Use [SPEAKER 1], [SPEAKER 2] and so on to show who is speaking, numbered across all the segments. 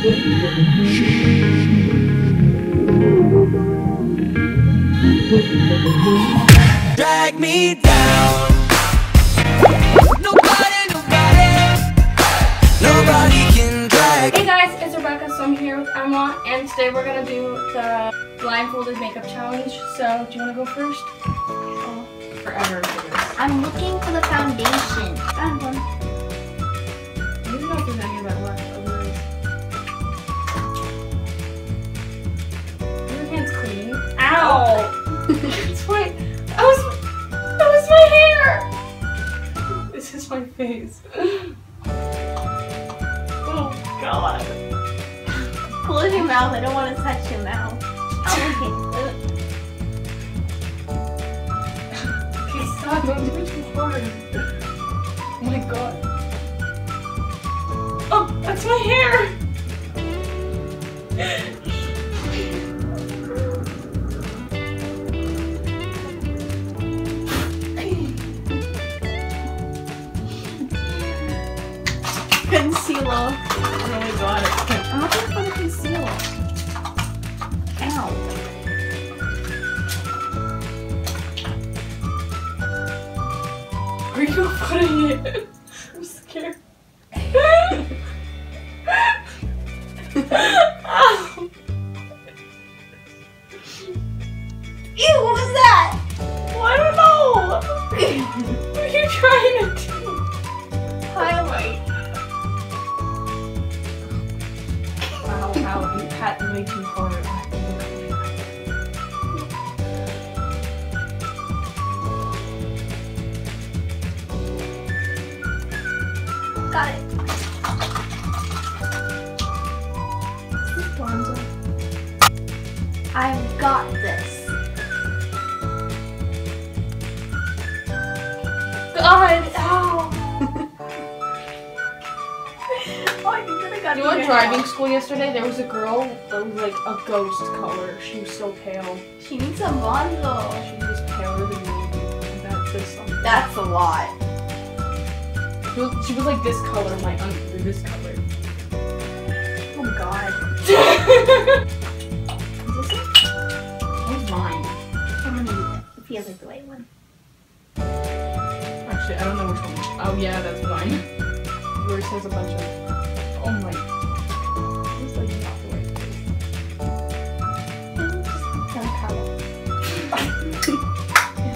[SPEAKER 1] Drag me down. Nobody, nobody, nobody can drag.
[SPEAKER 2] Hey guys, it's Rebecca. So I'm here with Emma, and today we're gonna do the blindfolded makeup challenge. So, do you want to go first? Oh, forever.
[SPEAKER 3] I'm looking for the foundation. Found one.
[SPEAKER 2] My face. Oh God.
[SPEAKER 3] Close your mouth. I don't want to touch your mouth. Oh,
[SPEAKER 2] Okay, stop. Don't do it too hard. Oh my God. Oh, that's my hair.
[SPEAKER 3] Concealer.
[SPEAKER 2] Oh my God. I can't.
[SPEAKER 3] I'm looking for the concealer. Ow.
[SPEAKER 2] Where are you putting it?
[SPEAKER 3] Is? I've got this.
[SPEAKER 2] God, ow.
[SPEAKER 3] oh, I think that I got
[SPEAKER 2] You
[SPEAKER 3] it.
[SPEAKER 2] went driving school yesterday. There was a girl that was like a ghost color. She was so pale.
[SPEAKER 3] She needs a bronzer.
[SPEAKER 2] She was pale than me. And that something.
[SPEAKER 3] That's a lot.
[SPEAKER 2] She was, she was like this color, my under this color.
[SPEAKER 3] Is this it?
[SPEAKER 2] was mine.
[SPEAKER 3] I'm gonna use it. It feels like the white one.
[SPEAKER 2] Actually, I don't know which one. Oh yeah, that's mine. Yours has a bunch of. Oh my. It's like not the right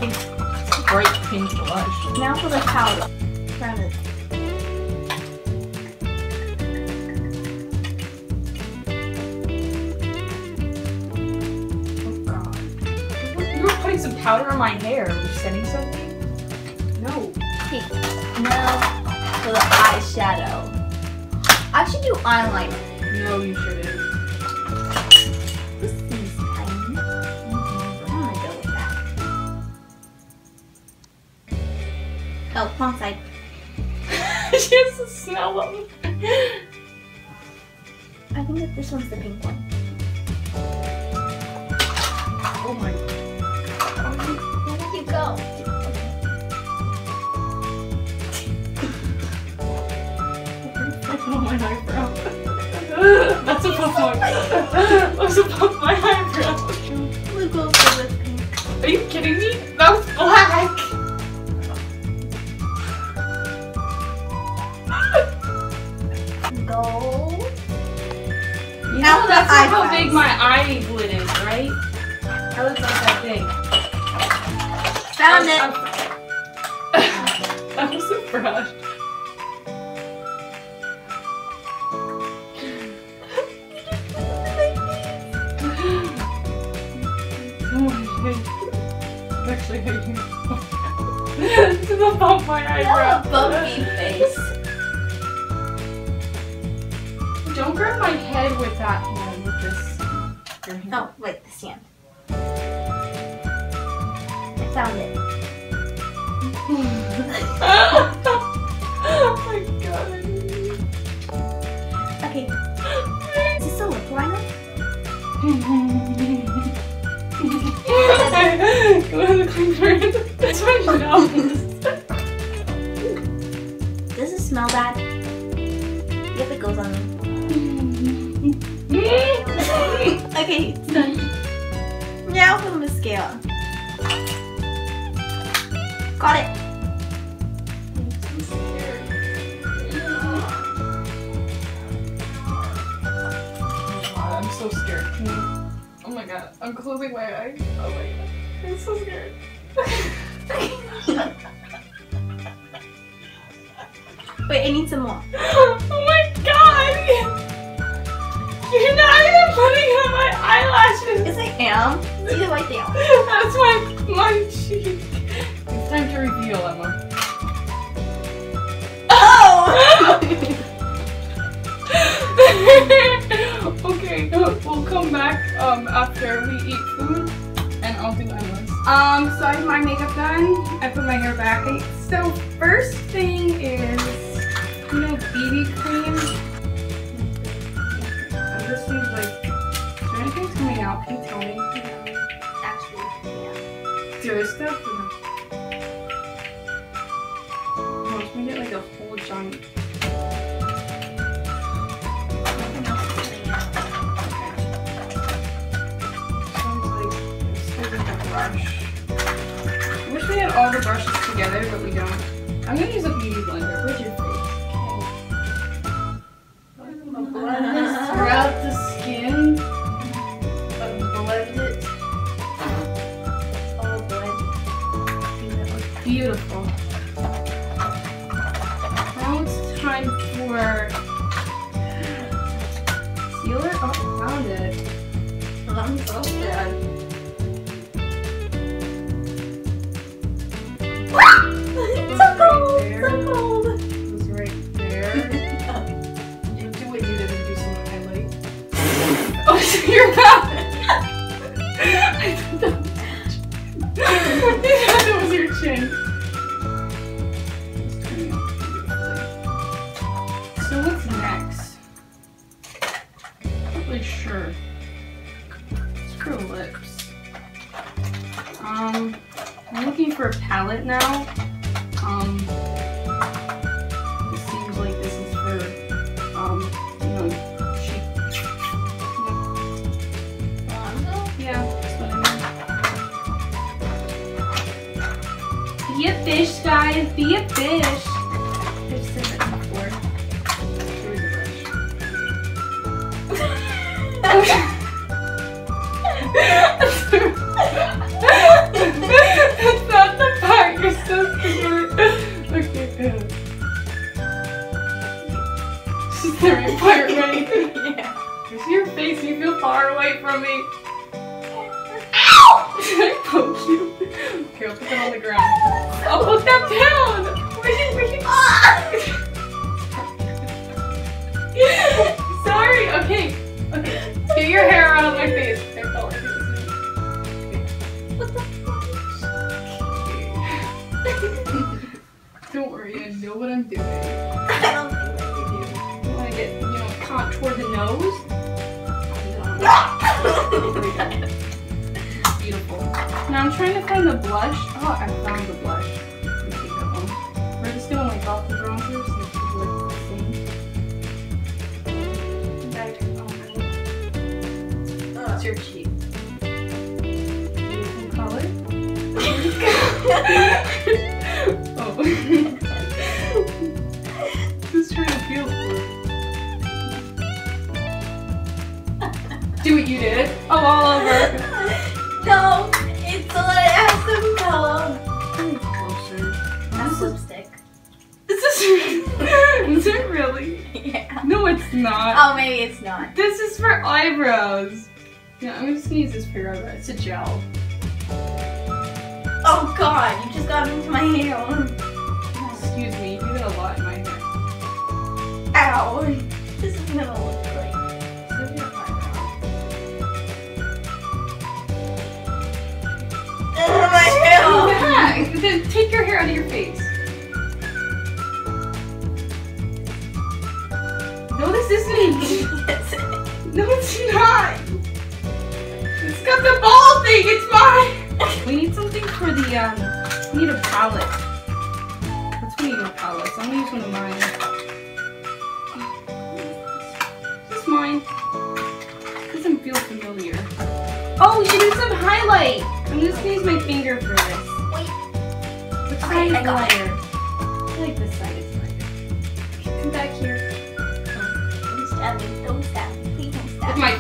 [SPEAKER 2] place. Bright pink blush.
[SPEAKER 3] Now for the powder. Crown it.
[SPEAKER 2] Powder on my hair. Were you setting something? No.
[SPEAKER 3] Okay. Now for the eyeshadow. I should do eyeliner.
[SPEAKER 2] No, you shouldn't.
[SPEAKER 3] This seems tiny. I'm gonna go with that. Oh, wrong side.
[SPEAKER 2] she has to smell them.
[SPEAKER 3] I think that this one's the pink one.
[SPEAKER 2] Oh my.
[SPEAKER 3] Where did you go?
[SPEAKER 2] My eyebrow. That's above my. That's above my eyebrow.
[SPEAKER 3] We'll go for pink.
[SPEAKER 2] Are you kidding me? That was black.
[SPEAKER 3] Gold.
[SPEAKER 2] You
[SPEAKER 3] Now
[SPEAKER 2] know that's how big my eye eyelid is, right? That looks like that big.
[SPEAKER 3] Found it.
[SPEAKER 2] was a brush. Oh my God. Actually, I can. It's above my eyebrow.
[SPEAKER 3] a bumpy face.
[SPEAKER 2] Don't grab my head with that hand, with this. Your hand.
[SPEAKER 3] Oh, wait, the stand. I found it.
[SPEAKER 2] My god.
[SPEAKER 3] Okay. Is this a lip liner? Does it smell bad? Yep, it goes on. Okay, it's done. Now for the mascara.
[SPEAKER 2] So scared. Can you- Oh my god, I'm closing my eyes. Oh my god, I'm so scared.
[SPEAKER 3] Wait, I need some more.
[SPEAKER 2] oh my god! You're not even putting on my eyelashes!
[SPEAKER 3] Yes, I am. See the white there.
[SPEAKER 2] That's my, my cheek. It's time to reveal, Emma. Um, after we eat food and I'll do Emma's. Um, so I have my makeup done. I put my hair back. So first thing is, you know, BB cream. And this seems like, is there anything coming out? Can you tell me?
[SPEAKER 3] Actually, yeah.
[SPEAKER 2] There is stuff? or no? It's gonna get like a whole giant. Brush. I wish we had all the brushes together, but we don't. I'm gonna use a beauty blender.
[SPEAKER 3] So cold. So cold.
[SPEAKER 2] Was right there. You do what you did and do some highlight. Oh, so your mouth! I thought that was I thought that was your chin. It's turning out beautifully. So what's next? Not really sure. It's for lips. Um, I'm looking for a palette now. Um, it seems like this is for, um, you know, cheek. Yeah, that's what I mean. Be a fish, guys. Be a fish. This is the right part, right?
[SPEAKER 3] yeah.
[SPEAKER 2] Is your face? You feel far away from me. Ow! Did I poke you? Okay, I'll put them on the ground. I'll put them down. Sorry. Okay. Okay. Get your hair out of my face. I felt like it was.
[SPEAKER 3] What the
[SPEAKER 2] Don't worry, I know what I'm doing. Nose. Beautiful. Now I'm trying to find the blush. Oh, I found the blush. Let me take that one. We're just gonna like off the bronzers and it's gonna look the same. Back. Oh, What's your cheek? Beautiful color. not.
[SPEAKER 3] Oh, maybe it's not.
[SPEAKER 2] This is for eyebrows. Yeah, I'm just gonna use this for your eyebrows. It's a gel.
[SPEAKER 3] Oh God, you just got into my hair.
[SPEAKER 2] Excuse me, you do that a lot in my hair.
[SPEAKER 3] Ow. This is gonna look great.
[SPEAKER 2] So your eyebrow.
[SPEAKER 3] Ugh, my hair.
[SPEAKER 2] Yeah, then take your hair out of your face. Not. It's got the ball thing. It's mine. we need something for the um. We need a palette. Let's we need a palette. So I'm gonna use one of mine. This is this mine? This isn't feel familiar. Oh, we should do some highlight. I'm just gonna use my finger for this.
[SPEAKER 3] Wait.
[SPEAKER 2] Which
[SPEAKER 3] Okay,
[SPEAKER 2] side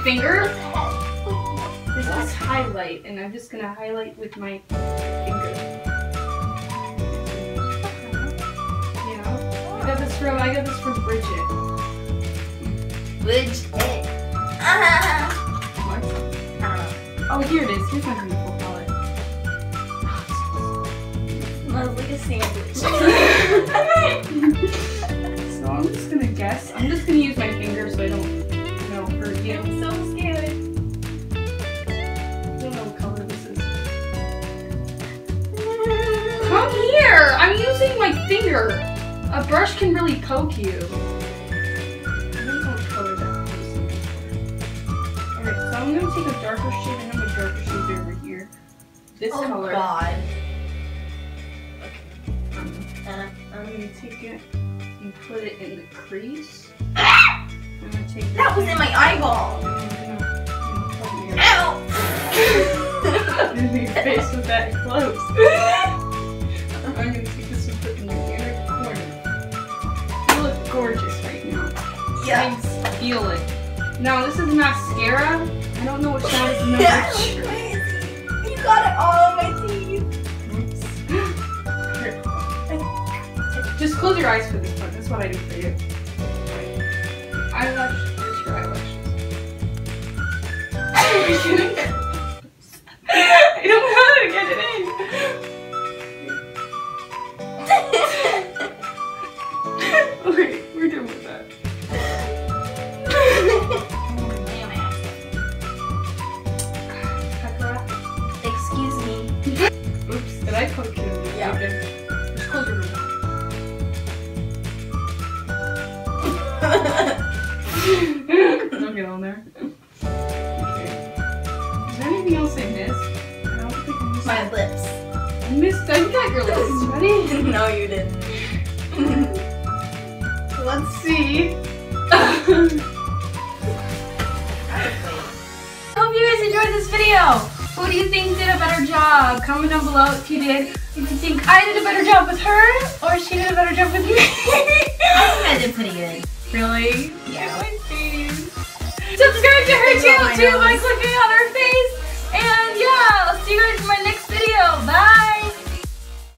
[SPEAKER 2] finger? This is highlight, and I'm just gonna highlight with my finger. Yeah. I got this from I got this from Bridget.
[SPEAKER 3] Which it? Ah.
[SPEAKER 2] Oh, here it is. Here's my beautiful palette.
[SPEAKER 3] Smells like a sandwich.
[SPEAKER 2] so I'm just gonna guess. I'm just gonna use my finger so I don't, hurt you.
[SPEAKER 3] I'm so scared.
[SPEAKER 2] I don't know what color this is. Come here! I'm using my finger. A brush can really poke you. I don't know what color that is. Alright, so I'm gonna take a darker shade. I have a darker shade over here. This
[SPEAKER 3] oh
[SPEAKER 2] color.
[SPEAKER 3] God.
[SPEAKER 2] Um,
[SPEAKER 3] Uh,
[SPEAKER 2] I'm gonna take it and put it in the crease.
[SPEAKER 3] that was in my eyeball.
[SPEAKER 2] and I'm gonna, I'm gonna cover your-
[SPEAKER 3] Ow.
[SPEAKER 2] your face with that close. I'm gonna take this and put in your inner corner. You look gorgeous right now. I
[SPEAKER 3] yeah.
[SPEAKER 2] can feel it. Now this is mascara. I don't know which one is number
[SPEAKER 3] Yeah,
[SPEAKER 2] two.
[SPEAKER 3] You got it all on my teeth.
[SPEAKER 2] Just close your eyes for this one. That's what I do for you. Eyelash. Where's your eyelashes? I don't know how to get it in. Okay, we're done Do you think did a better job? Comment down below if you did. If you think I did a better job with her or she did a better job with me.
[SPEAKER 3] I think I did pretty good.
[SPEAKER 2] Really?
[SPEAKER 3] Yeah.
[SPEAKER 2] Subscribe to her channel too by clicking on her face. And yeah, I'll see you guys in my next video. Bye.